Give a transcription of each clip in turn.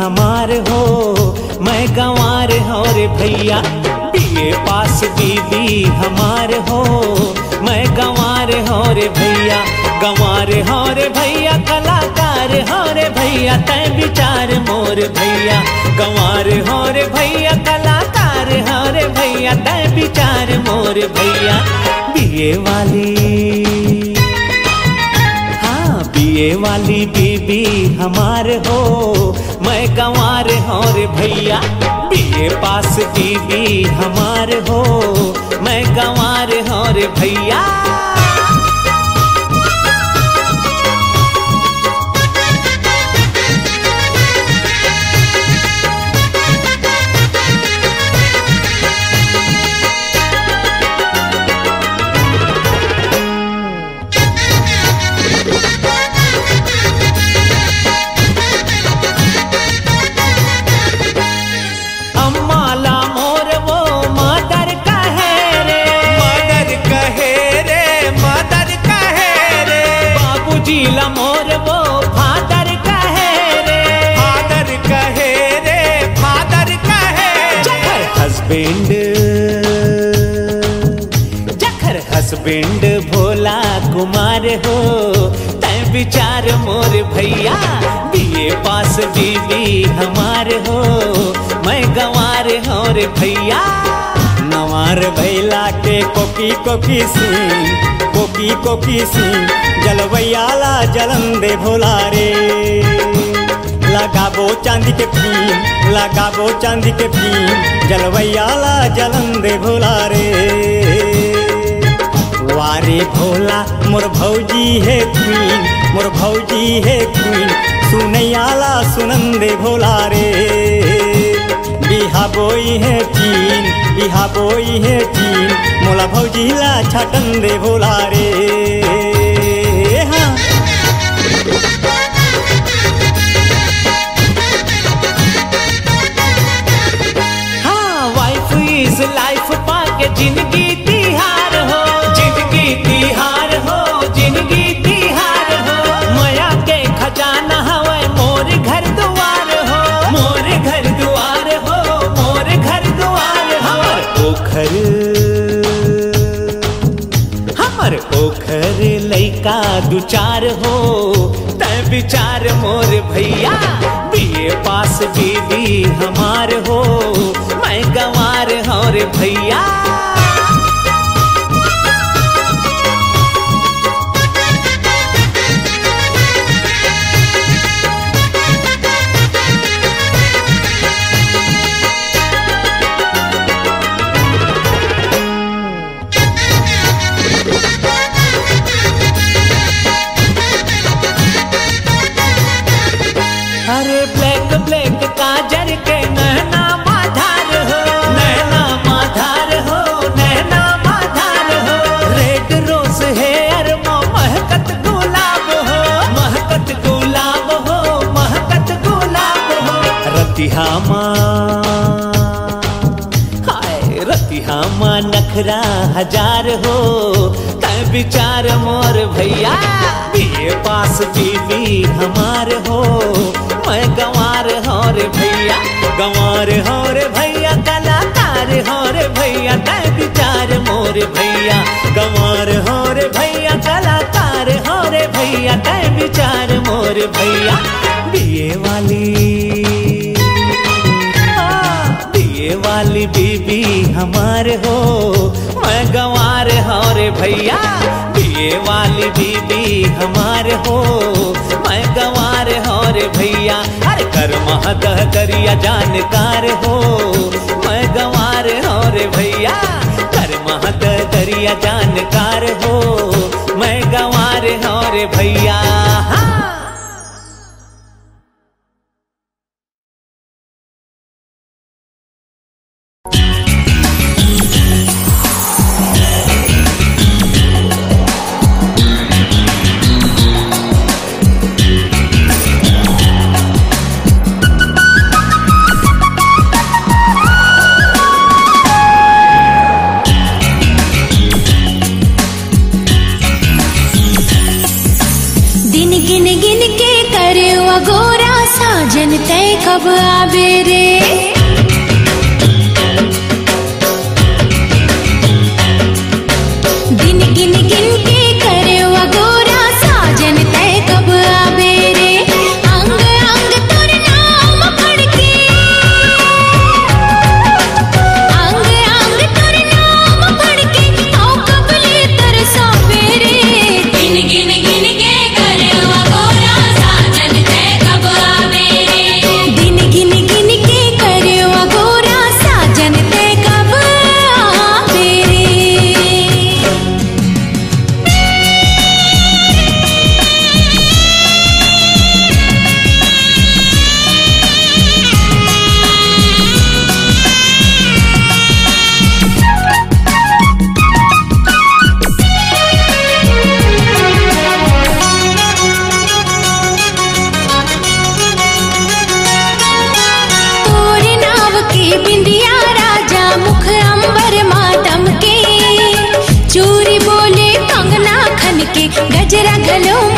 हमार हो, मैं गंवार हो रे भैया। बीए पास बीबी हमार हो, मैं गंवार हो रे भैया। गंवार हो रे भैया, कलाकार हो रे भैया तय विचार मोर भैया। गंवार हो रे भैया, कलाकार हो रे भैया तय विचार मोर भैया। बीए वाली बीए वाली बीबी हमार हो। मैं कंवार हो रे भैया, बीए पास बीबी हमार हो। मैं कंवार हो रे भैया। कोकी कोकी सिंह, कोकी कोकी सिंह, जलवैयाला जलन दे भोला रे लगाबो चांदी के फीम, लगाबो चांदी के फीम, जलवैयाला जलन दे भोला रे वारे भोला, मोर भौजी है क्वीन, मोर भौजी है क्वीन, सुनैयाला सुनंदे भोला रे बोई है चीन, इहा बोई है चीन। मोला भौजीला छटन दे भोला रे। हाँ। हाँ लाइफ पाके ज़िंदगी पास बीबी हमार हज़ार हो तय विचार मोर भैया। बीए पास बीबी हमार हो, मैं गंवार हो रे भैया। गंवार हो रे भैया, कलाकार हो रे भैया तय विचार मोर भैया। गंवार हो रे भैया, कलाकार हो रे भैया तय विचार मोर भैया। बीए वाली वाली बीबी हमारे हो। मैं गंवार हमारे भैया, ये वाली बीबी हमारे हो। मैं गंवार हमारे भैया अरे कर महदह करिया जानकार हो। मैं गंवार हमारे भैया कर महदह करिया जानकार हो। मैं गंवार हमारे भैया हाँ। जरा गलो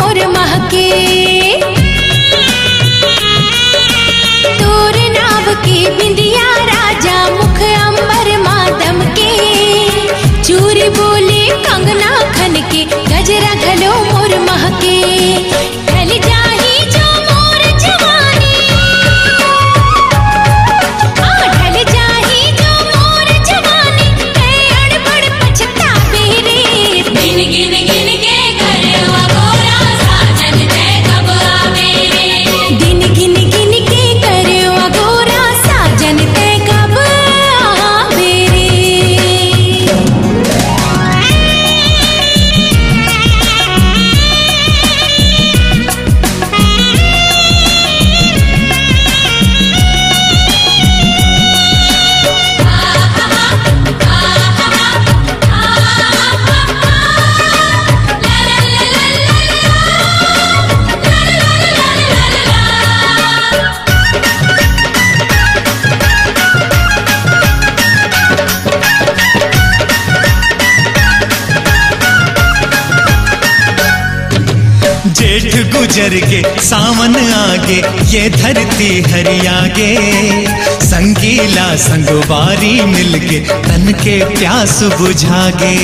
गुजर के सावन आगे, ये धरती हरियागे। संगीला संगवारी मिलके तन के प्यास बुझागे।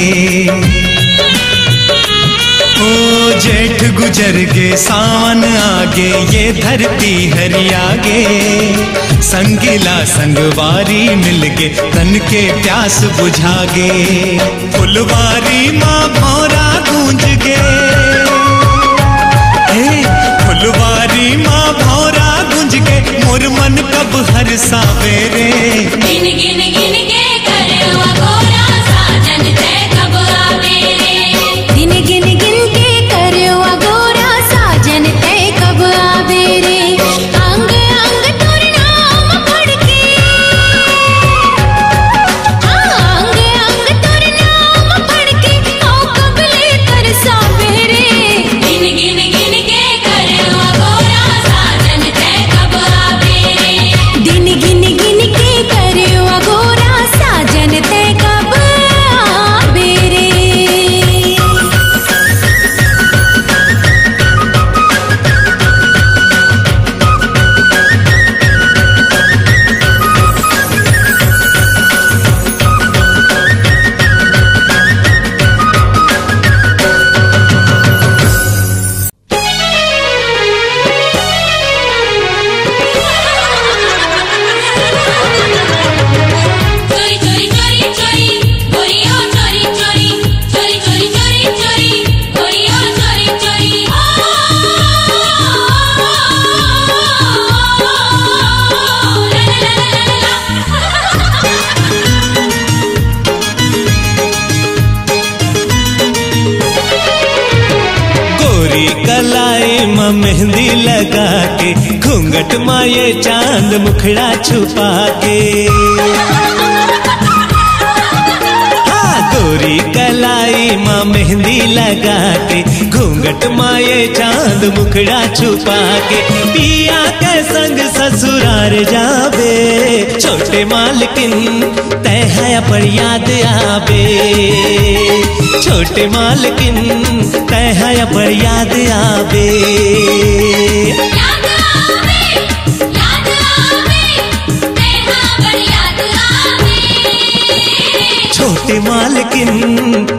ओ जेठ गुजर के सावन आगे, ये धरती हरियागे। संगीला संगवारी मिलके तन के प्यास बुझागे। फुलवारी माँ भौरा गूंज गे और मन कब हर सावेरे। गिन गिन गिन के करे वो गोरा साजन तेरे घूंघट माये चाँद मुखड़ा छुपा के हाँ गोरी कलाई माँ मेहंदी लगा के घूंघट माये चाँद मुखड़ा छुपा के पिया के संग ससुरार जावे छोटे मालकिन तय है पर याद आबे। छोटे मालकिन तय है पर याद आवे छोटे मालकिन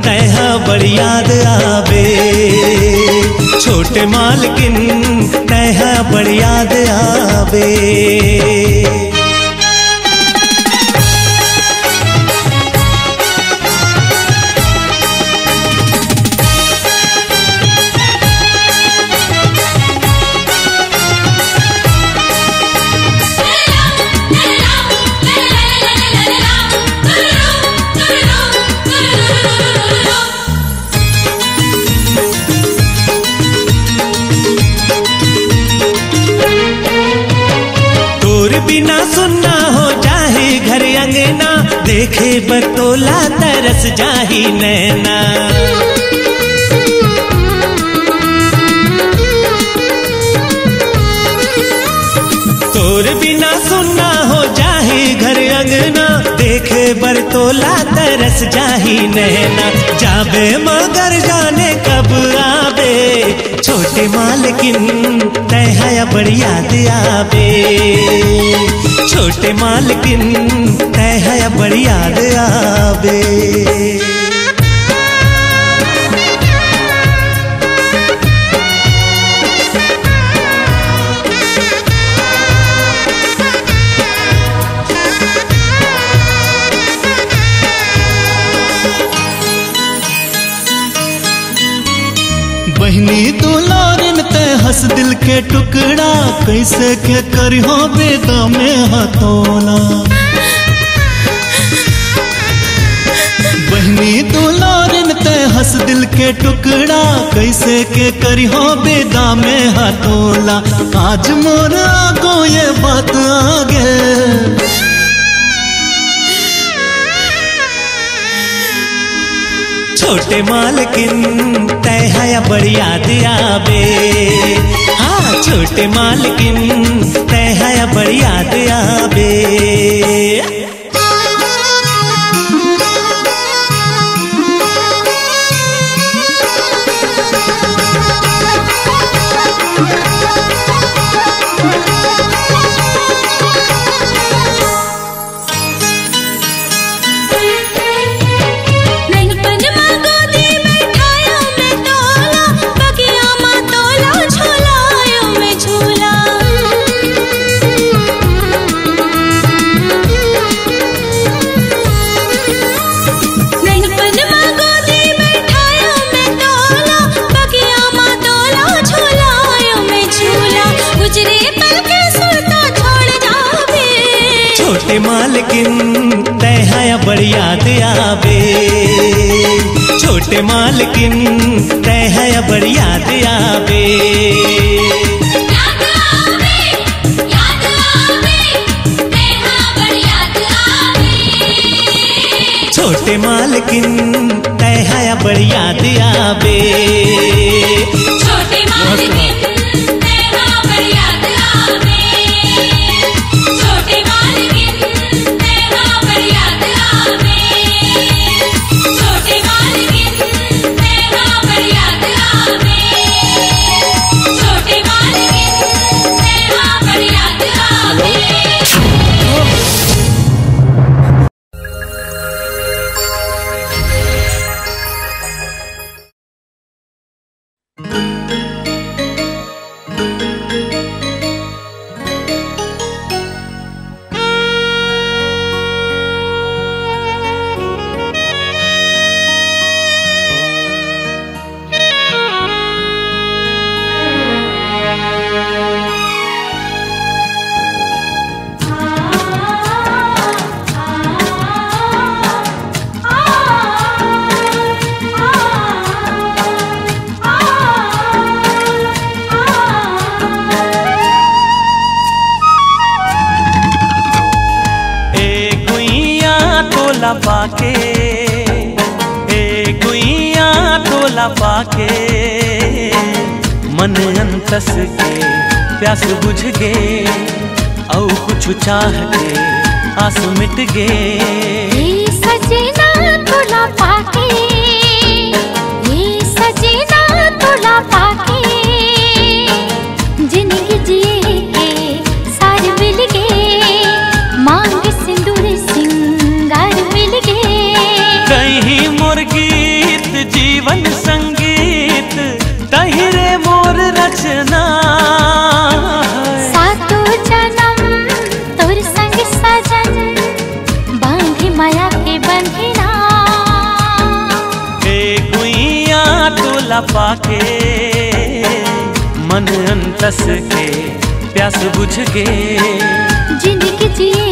तैहा बड़ी याद आवे। छोटे मालकिन तैहा बड़ी याद आवे। देखे बतोला तरस जाही नैना। बरतोला तरस जाही नैना जाबे मगर जाने कब आबे छोटे मालकिन है बड़ी याद आबे छोटे मालकिन है बड़ी याद आबे बहनी दुलारिन ते हंस दिल के टुकड़ा कैसे के करियो बेदा में हतोला बहनी दुलारिन ते हंस दिल के टुकड़ा कैसे के करियो बेदा में हतोला आज मोर आगो ये बात आगे। छोटे मालकिन, तय है बड़ी याद आवे। हाँ छोटे मालकिन, तय है बड़ी याद आबे छोटे पाके ए गुइया तोला पाके। मन अंतस के प्यास बुझ गे और कुछ चाह के आस मिट गे। पाके मन अंतस के प्यास बुझ गे ज़िंदगी जिए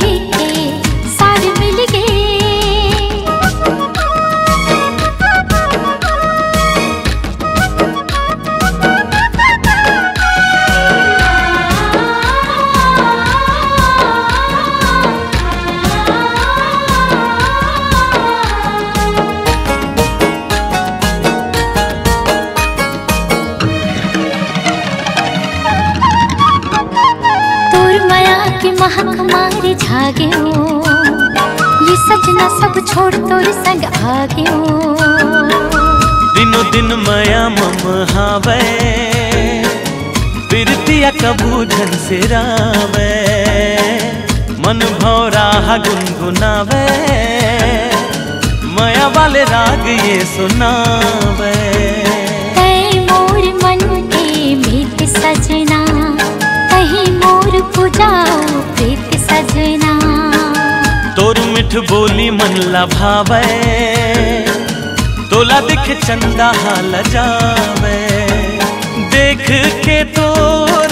संग आगे दिनो दिन माया मम हावे। बिरतिया कबूझन से रावे। मन भौरा गुनगुनावे। माया वाले राग ये सुनावे। मोर मन के मीत सजना कहीं मोर पुजाओ प्रीत सजना। तोर मिठ बोली मन लभावे। तोला दिख चंदा हाल जावे। देख के तो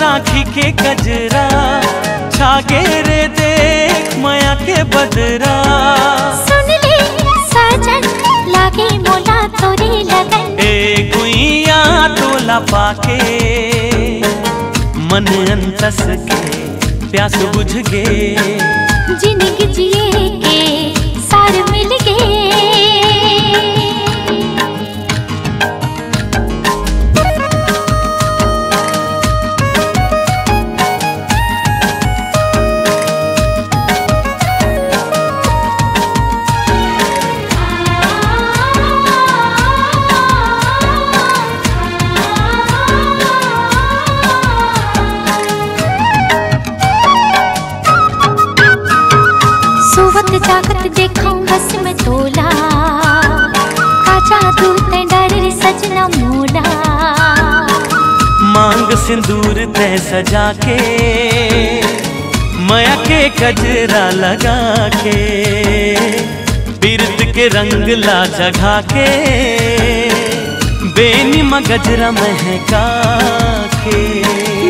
राखी के गजरा छागे रे देख माया के बदरा। सुन ले सजन लागे मोला तोरे लगन। ए गुइया तोला पाके मन अंतस के प्यास बुझ गे ज़िंदगी जिए के सार मिल सिंदूर तय सजा के माया के गजरा लगा के बिरत के रंग ला जगा के बेनी गजरा महका के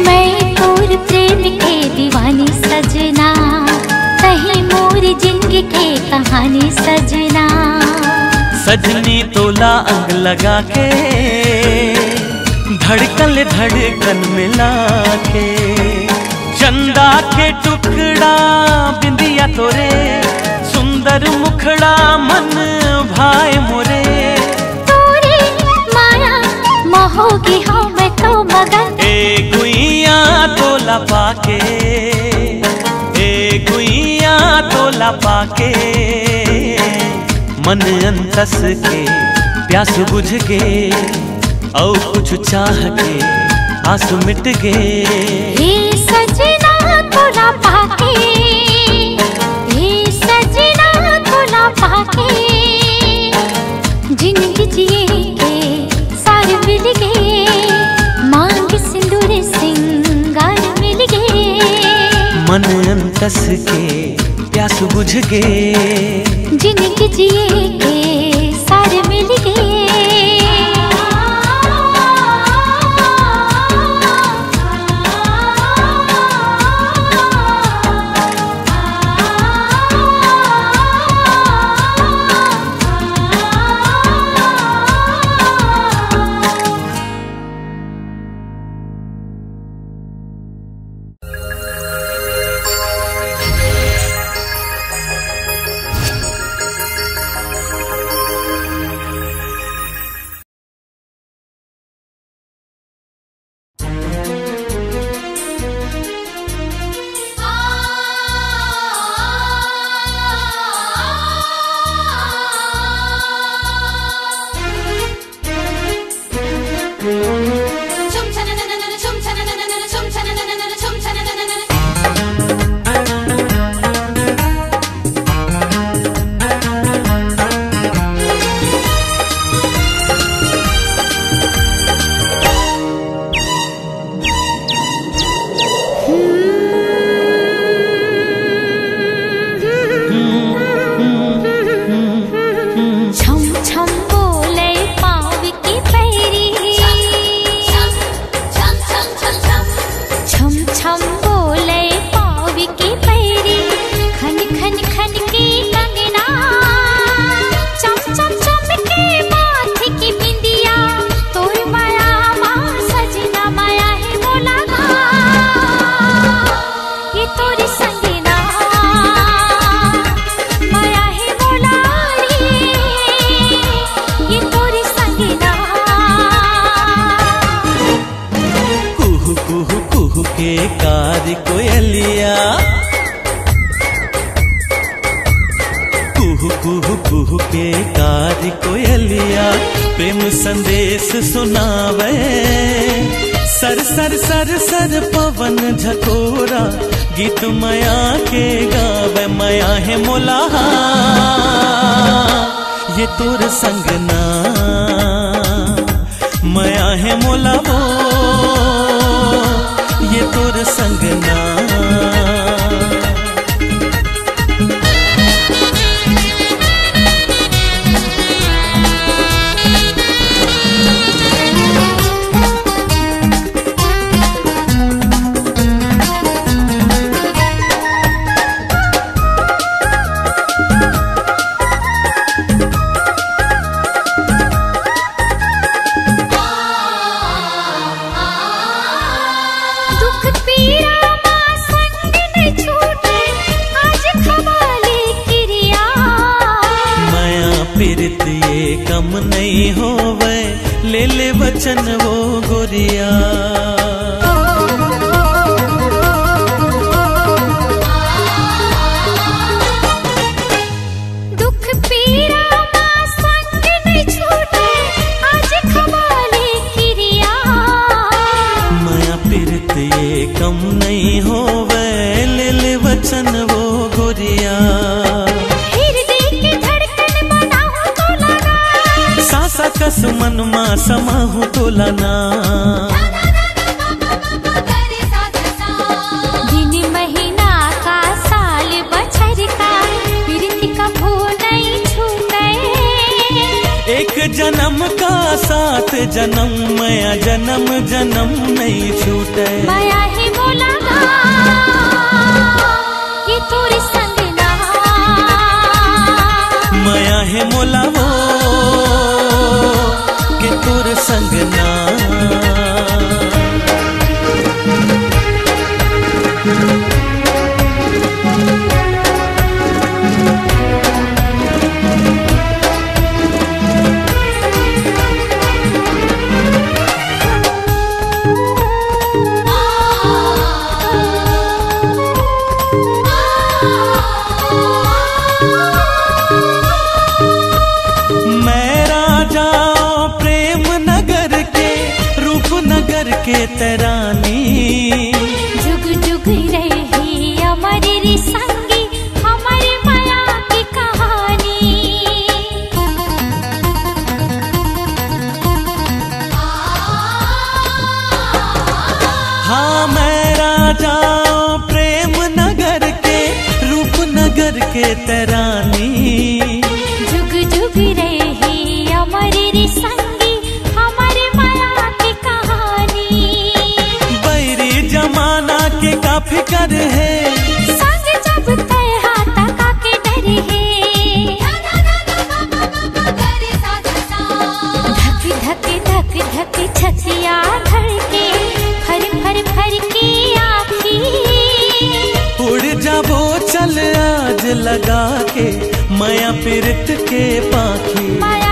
मैं तोर प्रेम के दीवानी सजना कहीं मोर ज़िंदगी के कहानी सजना। सजनी तोला अंग लगा के धड़कन धड़कन मिला के चंदा के टुकड़ा बिंदिया तोरे सुंदर मुखड़ा मन भाई मोरे। तोरे माया मोहोगी हो मैं तो मगन। ए गुइया तोला पाके ए गुइया तोला पाके। मन अंतस के प्यास बुझ गे औ कुछ चाह के आस मिट गे हे सजना तोला पाके हे सजना तोला पाके ज़िंदगी जिए के सार मिल गए मांग सिंदूर सिंगार मिल गए। मन अंतस के प्यास बुझ गे ज़िंदगी जिए के मन झकोरा, गीत मया के गावे, मया है मोलाहा। ये तोर संगना मया है मोलाहो ये तोर संगना चन वो गोरिया जन्म नहीं छूटे। माया है ये तोरे माया है के तोरे संग के तरह फिकर है। संग जब तय का के डर है। धक धक धक धक छतिया के आखी उड़ जाबो चल आज लगा के माया पीरित के पाखी। माया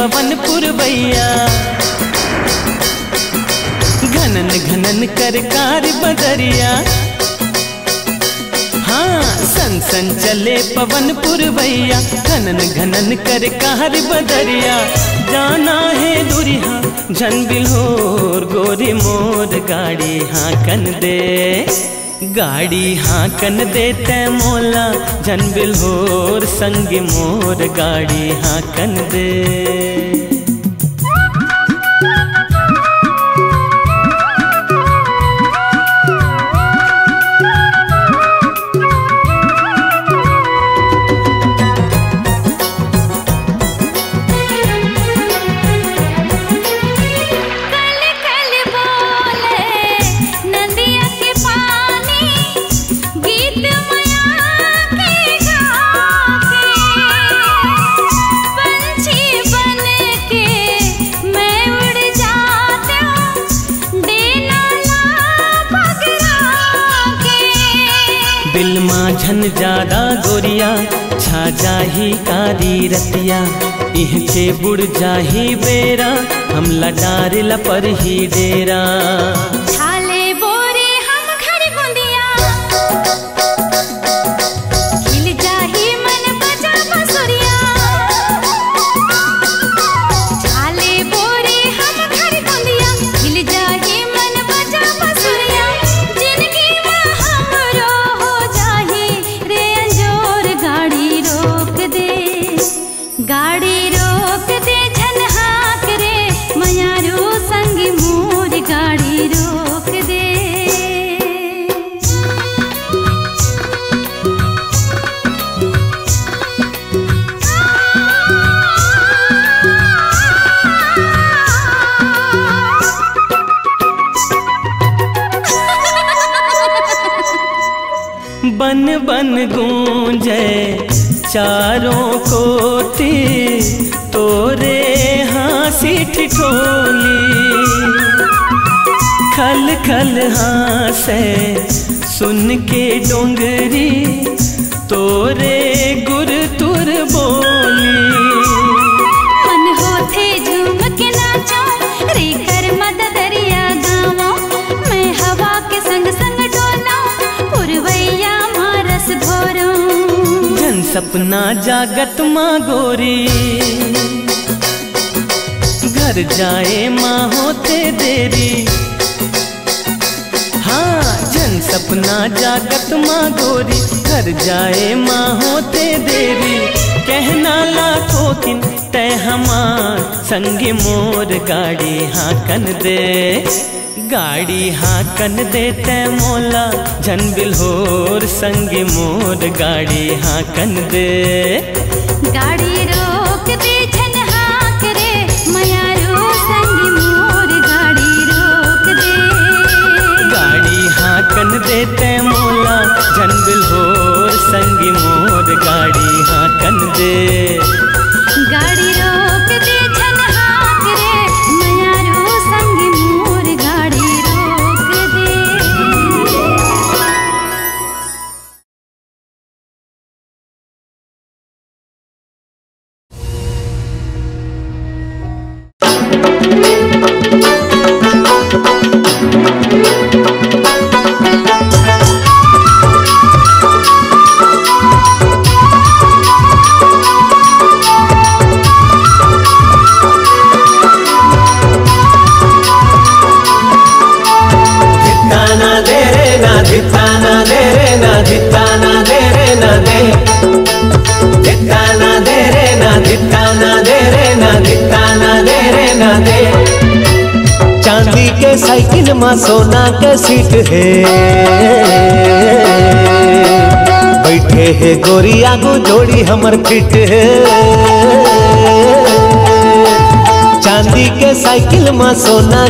चले पवन पुरवैया घनन घनन कर कार बदरिया। हाँ सन सन चले पवन पुरवैया घनन घनन कर कार बदरिया। जाना है दुरिहा झन बिल्होर गोरी मोर गाड़ी हाँ कन दे। गाड़ी हाकन देते मोला झन बिल्होर संग मोर गाड़ी हाकन दे। जाही कारी रतिया इह के बुड़ जाही बेरा हम डारे ला पर ही डेरा। डोंगरी तोरे गुर तुर बोली। मन होथे झूम के नाचो रे कर मद दरिया गावो। मैं हवा के संग संग डोलो पुरवैया मारस भोरो। जन सपना जागत माँ गोरी घर जाए माँ होते देरी। सपना जागत माँ गोरी, घर जाए माँ होते देरी। कहना लाखों किन तय हमार, संग मोर गाड़ी हाँकन दे। गाड़ी हाँकन दे तय मोला झन बिल्होर संग मोर गाड़ी हाँकन दे। गाड़ी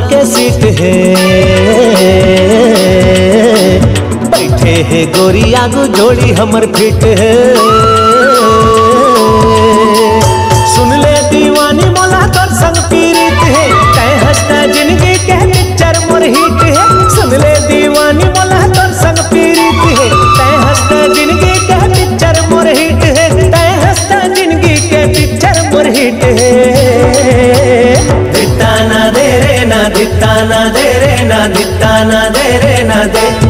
के सीट है। बैठे है गोरी आगू जोड़ी हमर फिट है। ना दे रे ना दिता ना दे रे ना दे।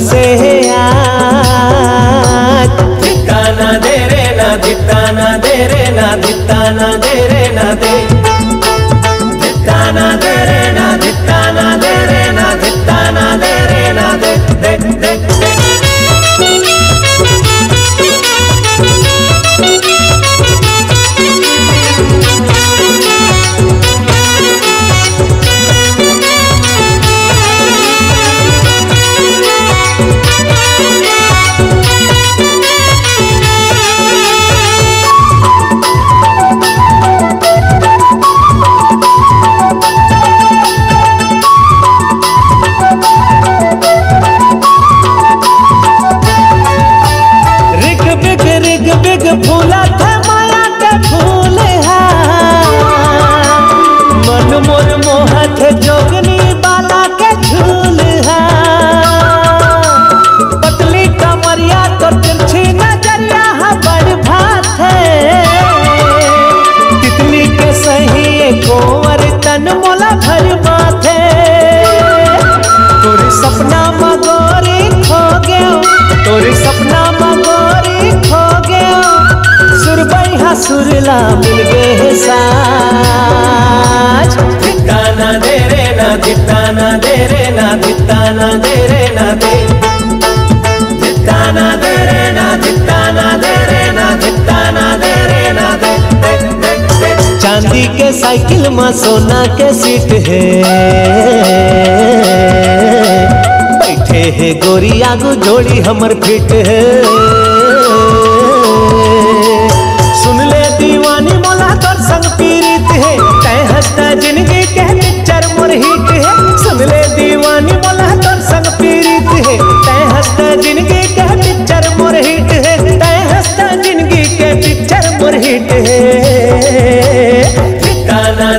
से साइकिल में सोना के सीट है। बैठे है गोरी आगू जोड़ी हमर फिट है।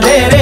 दे रे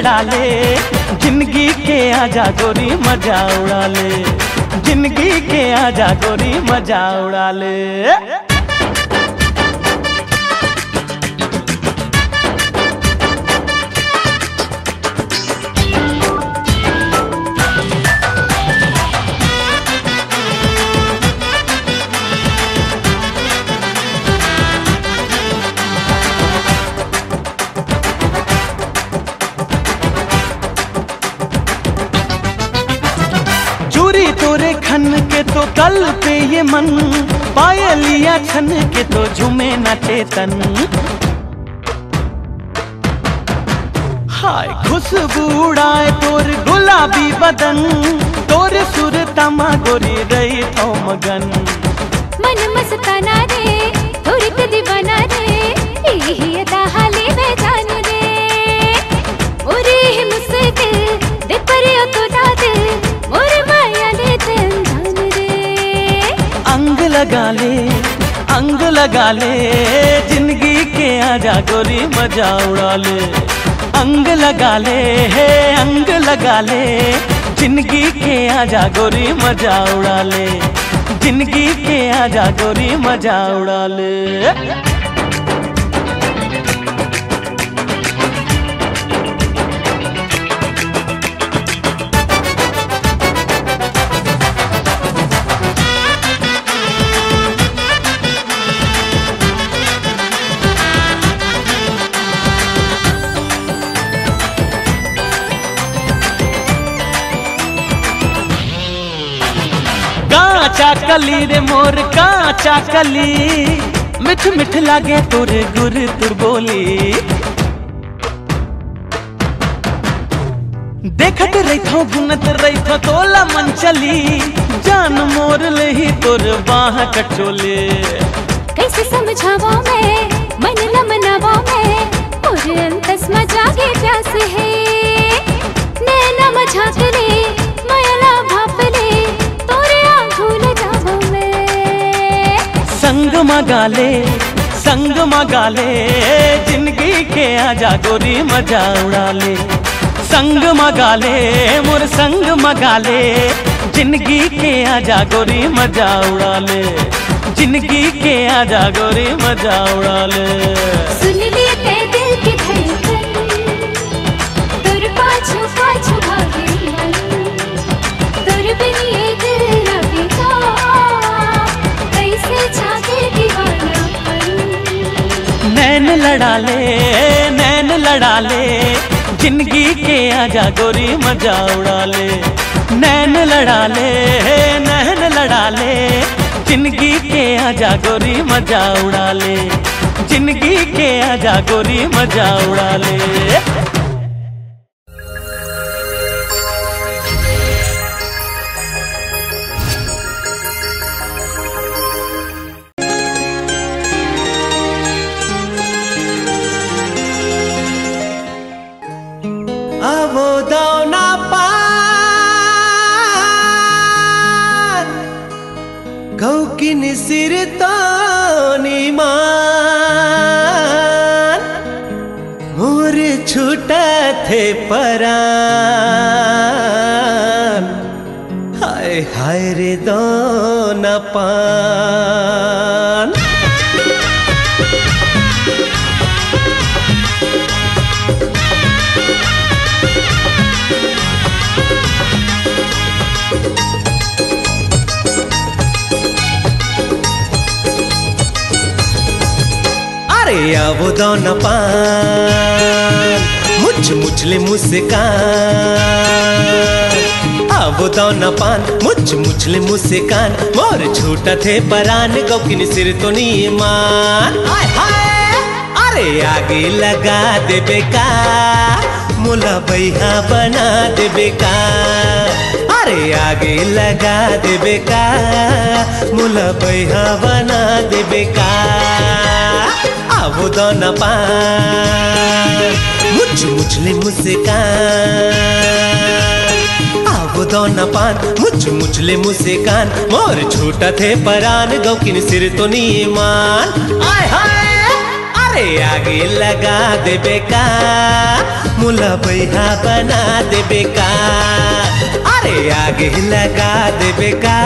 लड़ा ले ज़िंदगी के आजा गोरी, मज़ा उड़ा ले ज़िंदगी के आजा गोरी, मज़ा उड़ा ले खन के तो कल पे ये मन पायलिया छन के तो झूमे न चेतन हाय, खुशबू उड़ाए तोर गुलाबी बदन, तोर सुर तमा गोरी रही थो मगन। मन मस्ताना रे तुरक दीवाना रे, यही अदा हाले लगा ले, अंग लगा ले, ज़िंदगी के आजा गोरी मज़ा उड़ा ले। अंग लगा ले, हे अंग लगा ले, ज़िंदगी के आजा गोरी मज़ा उड़ा ले। ज़िंदगी के आजा गोरी मज़ा उड़ा ले। कली रे मोर काचा कली मिठ मिठ लागे तुर गुर तुर बोली। देखत रही थो गुनत रही थो तोला मन चली जान मोर लही तोर बाह कचोले। कैसे समझावा मैं, मन न मनावा मैं, और अंतस मजागे प्यास है। नैना मझाक ले संग मगाले संग मगाले, ज़िंदगी के आजा गोरी मज़ा उड़ा ले संग मगाले, मोर संग मगाले, ज़िंदगी के आजा गोरी मज़ा उड़ा ले ज़िंदगी के आजा गोरी मज़ा उड़ा ले सुन लिए दिल की धड़कन नैन लड़ा ले, नैन लड़ा ले, ज़िंदगी के आजा गोरी मज़ा उड़ा ले। नैन लड़ा ले, नैन लड़ा ले, ज़िंदगी के आजा गोरी मज़ा उड़ा ले। ज़िंदगी के आजा गोरी मज़ा उड़ा ले। कौकिन सिर तो निमान मोर छूटा थे परान। हाय हाय रे दाना पान अरे आवो दाना पान। मुझ मुझले मुस्कान। आवो दाना पान। मुझ मुझले मुस्कान। मोर छोटा थे परान, गौकिन सिर तो हाय हाय, अरे आगे लगा दे बेकार। मुला बैहा बना दे बेका अरे आगे लगा दे बेका मुला बैहा बना दे बेका पान मुझ मुझले मुस्कान। आवो दाना पान मुझ मुझले मुस्कान। मोर छोटा थे परान, गौकिन सिर तो नीमान। आय हाय, अरे आगे लगा दे का मुला बैहा बना दे का अरे आगे लगा दे का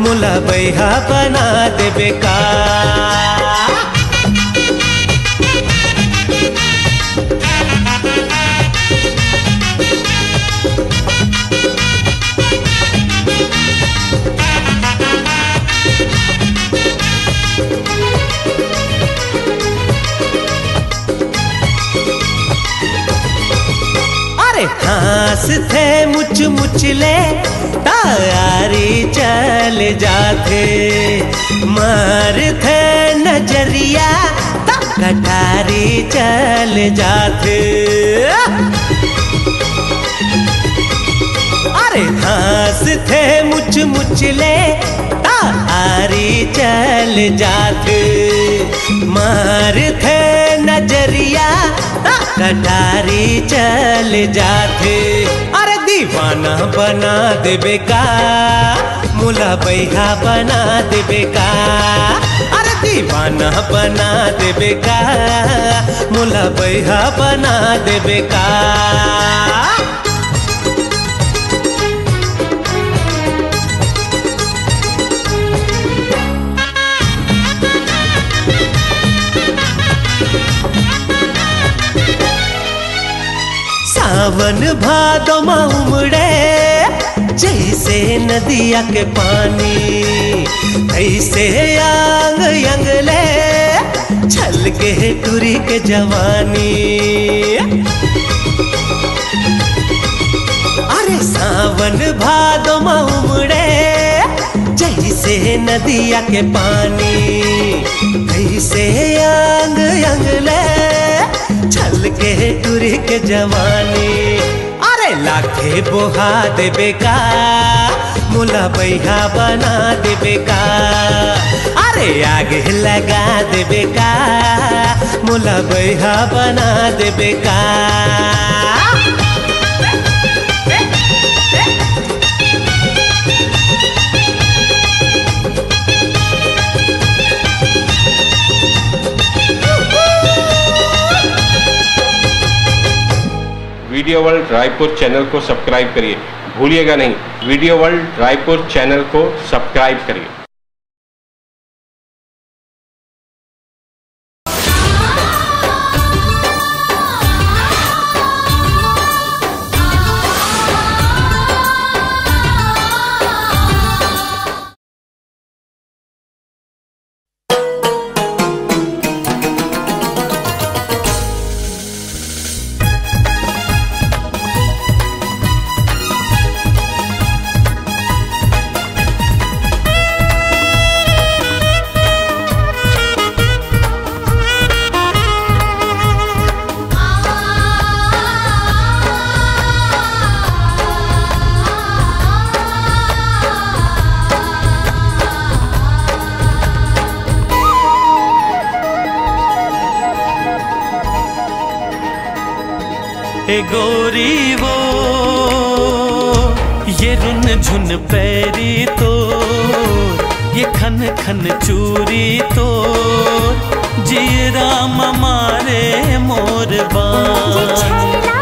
मुला बैहा बना दे का थे मुच मुचले तारी चल जाते। मार थे नज़रिया कटारी चल जाते। अरे हंस थे मुच मुचले तारी चल जाते। मार थे नज़रिया कटारी चल जाते। दीवाना बना का मुला बैहा बना देबे का अरे दीवाना बना का मुला बैहा बना देबे का सावन भादो उमड़े, जैसे नदिया के पानी। ऐसे आंग यंगले छल के टूरी के जवानी। अरे सावन भादो उमड़े, जैसे नदिया के पानी। ऐसे आंग यंगले छल के टूरी के जवानी अरे लाखे बोहा देबे का, मुला बैहा बना देबे का। अरे आगे लगा देबे का, मुला बैहा बना देबे का। वीडियो वर्ल्ड रायपुर चैनल को सब्सक्राइब करिए। भूलिएगा नहीं। वीडियो वर्ल्ड रायपुर चैनल को सब्सक्राइब करिए। रुन झुन पैरी तो ये खन खन चूरी तो जी राम मारे मोर बान छैला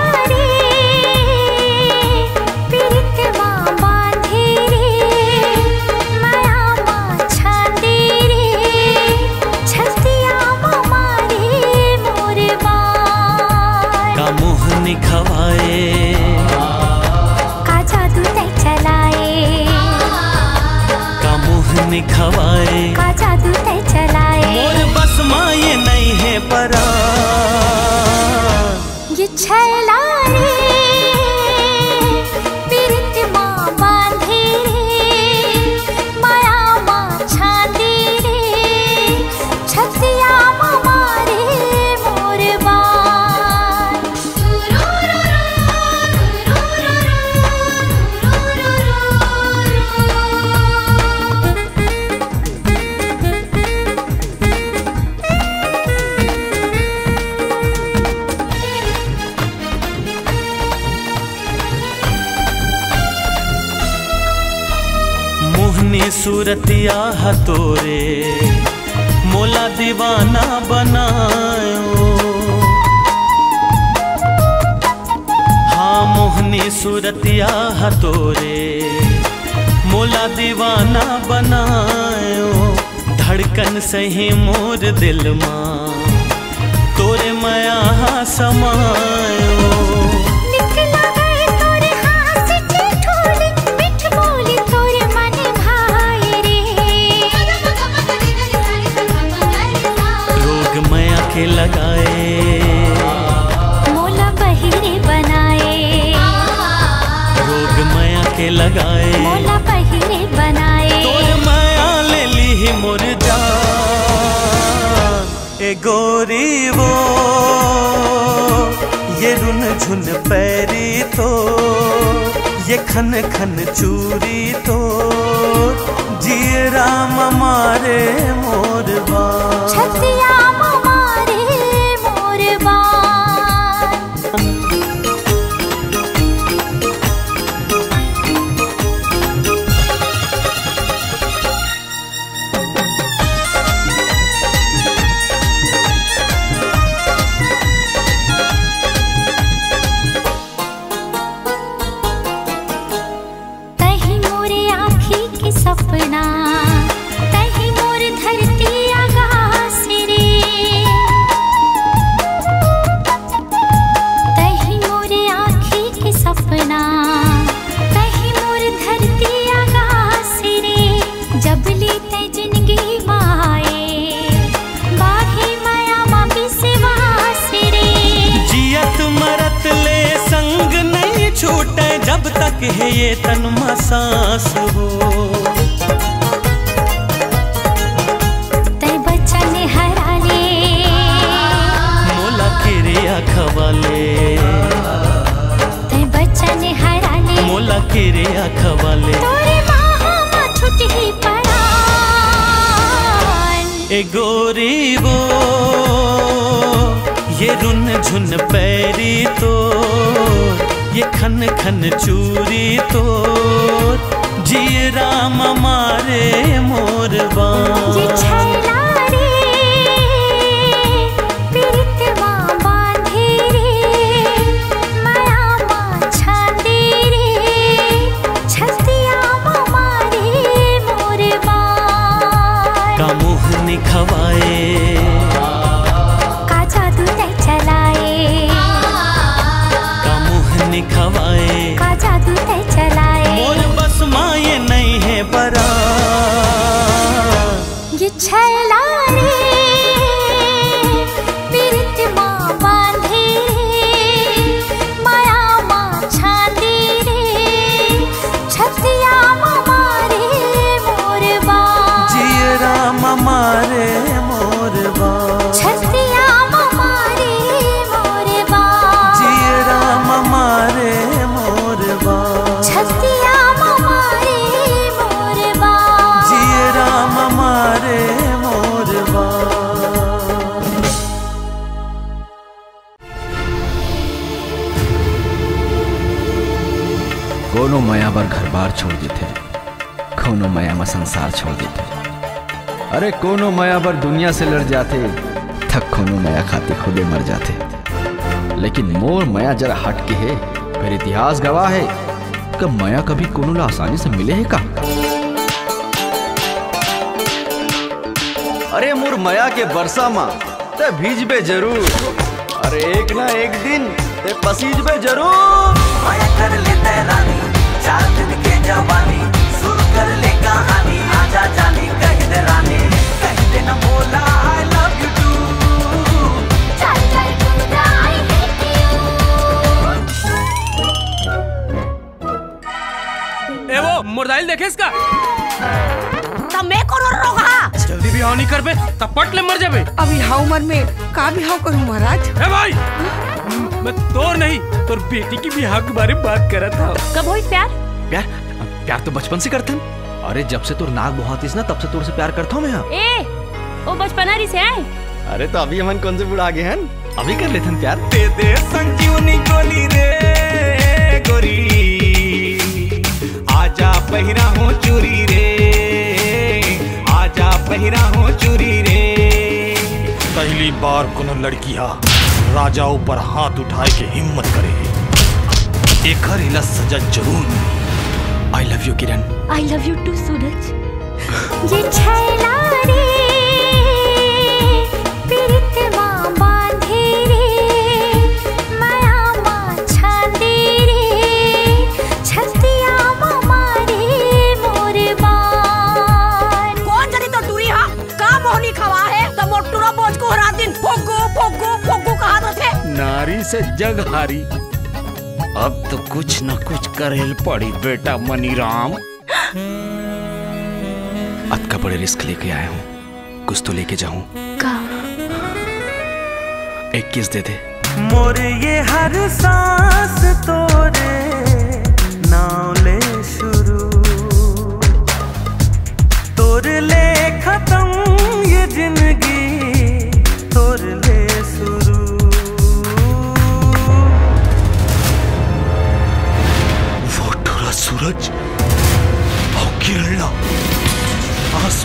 मुँह सूरतिया हतोरे, मोला दीवाना बनायो। हाँ मोहनी सूरतिया हतोरे, मोला दीवाना बनायो। धड़कन सही मोर दिल माँ, तोरे मया समाय। खन खन चूरी तो जी राम मारे किरिया खवाले। तै बच्चा ने हरा ले मोला किरिया खवाले। तोरे बाहों में छूट ही पड़ान ए गोरी वो ये रुन झुन पैरी तो ये खन खन चूरी तो जिए राम मारे मोर जी बान माया में संसार छोड़ देते। अरे कोनो माया बर दुनिया से लड़ जाते थक कोनो माया खाते खुदे मर जाते। लेकिन मोर माया जरा हट के है फिर इतिहास गवाह है। कि माया कभी कोनो ला आसानी से मिले है का? अरे मोर माया के बरसा माँ ते भीजबे ज़रूर। अरे एक ना एक दिन ते पसीजबे ज़रूर। माया कर ले तैरानी चार दिन के जवानी। कहानी आजा जानी कह दे रानी कह दे न बोला आई लव यू टू चल चल कूदा आई हेट यू ए वो मुर्दाइल देखे इसका? तब मैं कोनो रोगा? जल्दी भी हाव नहीं कर बे तब पट ले मर जाबे। अभी हाउ उम्र में का भी हाउ करूँ महाराज? ए भाई! मैं तोर नहीं तोर बेटी की बिहार के बारे में बात कर रहा था कब होई प्यार? प्यार प्यार तो बचपन से करते हैं। अरे जब से तोर नाक बहुत ना तब से तुर से प्यार करता हूँ मैं यहाँ। ए ओ बचपना री से आए। अरे तो अभी हम कौन से बुढ़ा आगे हैं? अभी कर लेते हैं प्यार। दे दे संजीवनी गोली रे गोरी। आजा पहिरा हो चूरी रे आजा पहिरा हो चूरी रे। पहली बार कोनो लड़किया राजा ऊपर हाथ उठाए के हिम्मत करे। एक इला सजा ज़रूर मिली। I love you Kiran I love you too Suraj ये छैला रे पीरितवा बांधे रे माया माछा दे रे छतिया मारे मोरे बान कौन जनी तो हा का मोहनी खवा है? तो तो नारी से जग हारी। अब तो कुछ न कुछ करेल पड़ी बेटा मनीराम। अब का बड़े रिस्क लेके आया हूँ। कुछ तो लेके जाऊँ। का? एक किस दे दे। मोरे ये हर सांस तोरे नाव ले शुरू। तोर ले खत्म ये ज़िंदगी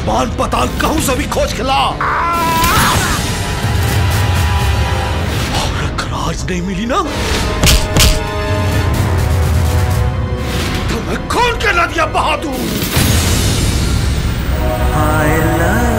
आसमान पताल कहूँ से भी खोज खिला। अगर नहीं मिली ना? तो मैं कौन के नदियाँ बहा love